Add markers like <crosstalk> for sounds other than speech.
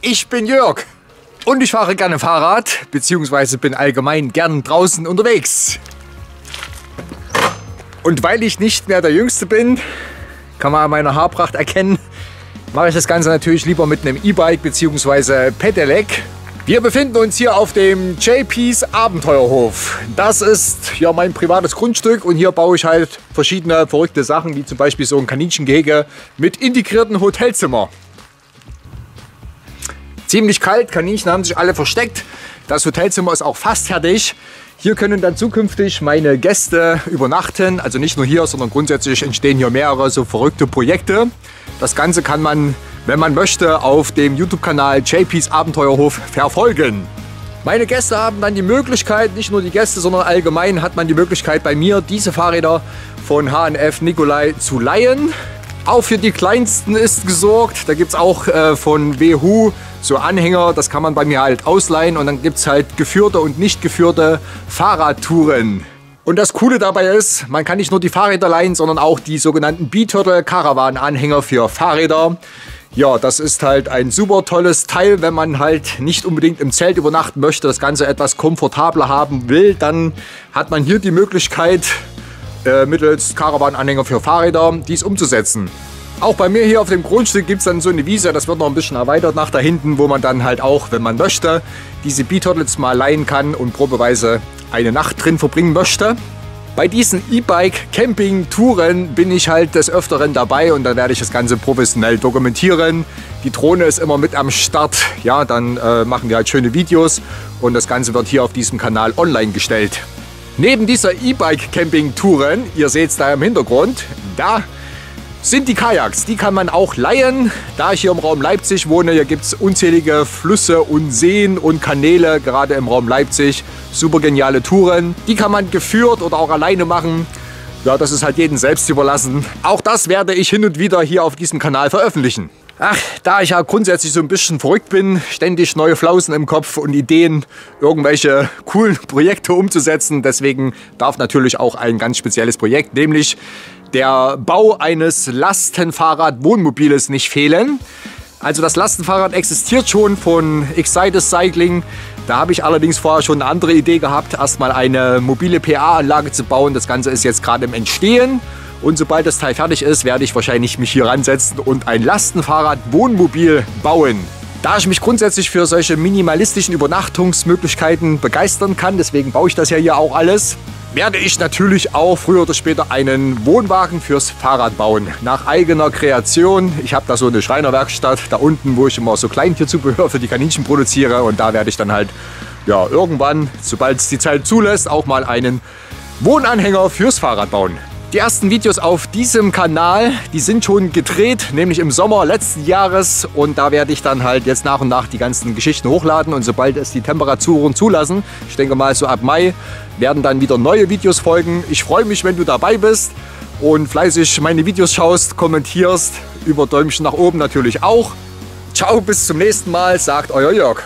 Ich bin Jörg und ich fahre gerne Fahrrad, beziehungsweise bin allgemein gern draußen unterwegs. Und weil ich nicht mehr der Jüngste bin, kann man an meiner Haarpracht erkennen, mache ich das Ganze natürlich lieber mit einem E-Bike bzw. Pedelec. Wir befinden uns hier auf dem JP's Abenteuerhof. Das ist ja mein privates Grundstück und hier baue ich halt verschiedene verrückte Sachen, wie zum Beispiel so ein Kaninchengehege mit integrierten Hotelzimmer. Ziemlich kalt, Kaninchen haben sich alle versteckt. Das Hotelzimmer ist auch fast fertig. Hier können dann zukünftig meine Gäste übernachten. Also nicht nur hier, sondern grundsätzlich entstehen hier mehrere so verrückte Projekte. Das Ganze kann man, wenn man möchte, auf dem YouTube-Kanal JP's Abenteuerhof verfolgen. Meine Gäste haben dann die Möglichkeit, nicht nur die Gäste, sondern allgemein hat man die Möglichkeit bei mir diese Fahrräder von HNF Nikolai zu leihen. Auch für die kleinsten ist gesorgt. Da gibt es auch äh, von WHU so Anhänger, das kann man bei mir halt ausleihen und dann gibt es halt geführte und nicht geführte Fahrradtouren. Und das Coole dabei ist, man kann nicht nur die Fahrräder leihen, sondern auch die sogenannten B-Turtle Caravan Anhänger für Fahrräder. Ja, das ist halt ein super tolles Teil, wenn man halt nicht unbedingt im Zelt übernachten möchte, das Ganze etwas komfortabler haben will, dann hat man hier die Möglichkeit, äh, mittels Caravan-Anhänger für Fahrräder dies umzusetzen. Auch bei mir hier auf dem Grundstück gibt es dann so eine Wiese, das wird noch ein bisschen erweitert nach da hinten, wo man dann halt auch, wenn man möchte, diese B-Turtles mal leihen kann und probeweise eine Nacht drin verbringen möchte. Bei diesen E-Bike-Camping-Touren bin ich halt des Öfteren dabei und dann werde ich das Ganze professionell dokumentieren. Die Drohne ist immer mit am Start. Ja, dann äh, machen wir halt schöne Videos und das Ganze wird hier auf diesem Kanal online gestellt. Neben dieser E-Bike-Camping-Touren, ihr seht es da im Hintergrund, da sind die Kajaks. Die kann man auch leihen. Da ich hier im Raum Leipzig wohne, hier gibt es unzählige Flüsse und Seen und Kanäle, gerade im Raum Leipzig. Super geniale Touren. Die kann man geführt oder auch alleine machen. Ja, das ist halt jedem selbst überlassen. Auch das werde ich hin und wieder hier auf diesem Kanal veröffentlichen. Ach, da ich ja grundsätzlich so ein bisschen verrückt bin, ständig neue Flausen im Kopf und Ideen, irgendwelche coolen <laughs> Projekte umzusetzen, deswegen darf natürlich auch ein ganz spezielles Projekt, nämlich der Bau eines Lastenfahrrad-Wohnmobiles nicht fehlen. Also das Lastenfahrrad existiert schon von Excited Cycling. Da habe ich allerdings vorher schon eine andere Idee gehabt, erstmal eine mobile PA-Anlage zu bauen. Das Ganze ist jetzt gerade im Entstehen. Und sobald das Teil fertig ist, werde ich wahrscheinlich mich hier ransetzen und ein Lastenfahrrad-Wohnmobil bauen. Da ich mich grundsätzlich für solche minimalistischen Übernachtungsmöglichkeiten begeistern kann, deswegen baue ich das ja hier auch alles, werde ich natürlich auch früher oder später einen Wohnwagen fürs Fahrrad bauen. Nach eigener Kreation. Ich habe da so eine Schreinerwerkstatt da unten, wo ich immer so Kleintierzubehör für die Kaninchen produziere. Und da werde ich dann halt ja, irgendwann, sobald es die Zeit zulässt, auch mal einen Wohnanhänger fürs Fahrrad bauen. Die ersten Videos auf diesem Kanal, die sind schon gedreht, nämlich im Sommer letzten Jahres. Und da werde ich dann halt jetzt nach und nach die ganzen Geschichten hochladen. Und sobald es die Temperaturen zulassen, ich denke mal so ab Mai, werden dann wieder neue Videos folgen. Ich freue mich, wenn du dabei bist und fleißig meine Videos schaust, kommentierst, über Däumchen nach oben natürlich auch. Ciao, bis zum nächsten Mal, sagt euer Jörg.